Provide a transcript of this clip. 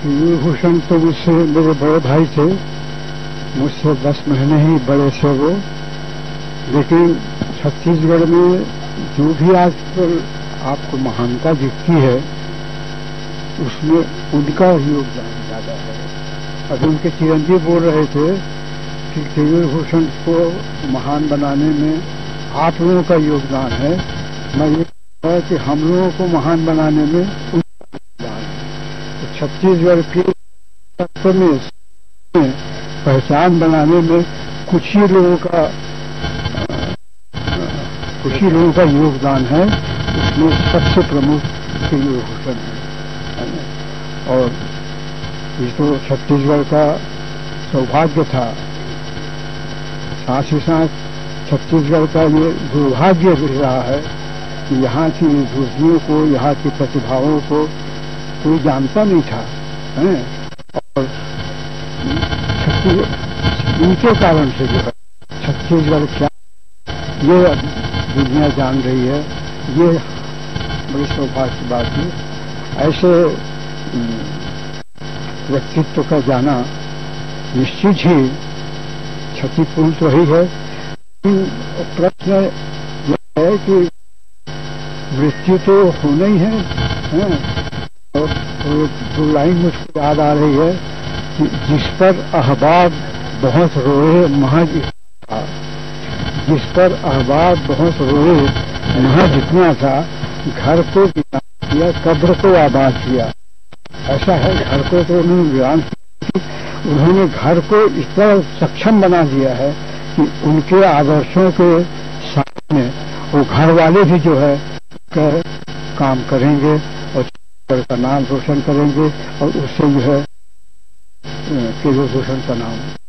भूषण तो मुझसे मेरे बड़े भाई थे। मुझसे दस महीने ही बड़े थे वो। लेकिन छत्तीसगढ़ में जो भी आजकल आपको महानता दिखती है, उसमें उनका योगदान ज़्यादा है। अभी उनके चिरंजीव बोल रहे थे कि केवल भूषण को महान बनाने में आप लोगों का योगदान है। मैं ये कि हम लोगों को महान बनाने में छत्तीसगढ़ के में पहचान बनाने में कुछ ही लोगों का, कुछ ही लोगों का योगदान है। उसमें सबसे प्रमुख केयूर भूषण है। और ये तो छत्तीसगढ़ का सौभाग्य था। साथ ही साथ छत्तीसगढ़ का ये दुर्भाग्य भी रहा है कि यहाँ की विभूतियों को, यहाँ की प्रतिभाओं को कोई जानता नहीं था है? और इनके कारण से जो है छत्तीसगढ़ क्या ये दुनिया जान रही है ये बड़ी सौभाग्य की बात है ऐसे व्यक्तित्व का जाना निश्चित ही क्षतिपूर्ण तो ही है प्रश्न यह है कि मृत्यु तो होना ही है, है? दो लाइन मुझको याद आ रही है कि जिस पर अहबाब बहुत रोए महज था। जिस पर अहबाब बहुत रोए महज इतना था, घर को किया, कब्र को आबाद किया। ऐसा है, घर को तो उन्होंने वीरान उन्होंने घर को तरह सक्षम बना दिया है कि उनके आदर्शों के सामने वो घर वाले भी जो है, कर काम करेंगे। और का नाम रोशन करेंगे और उससे जो है केवल भूषण का नाम।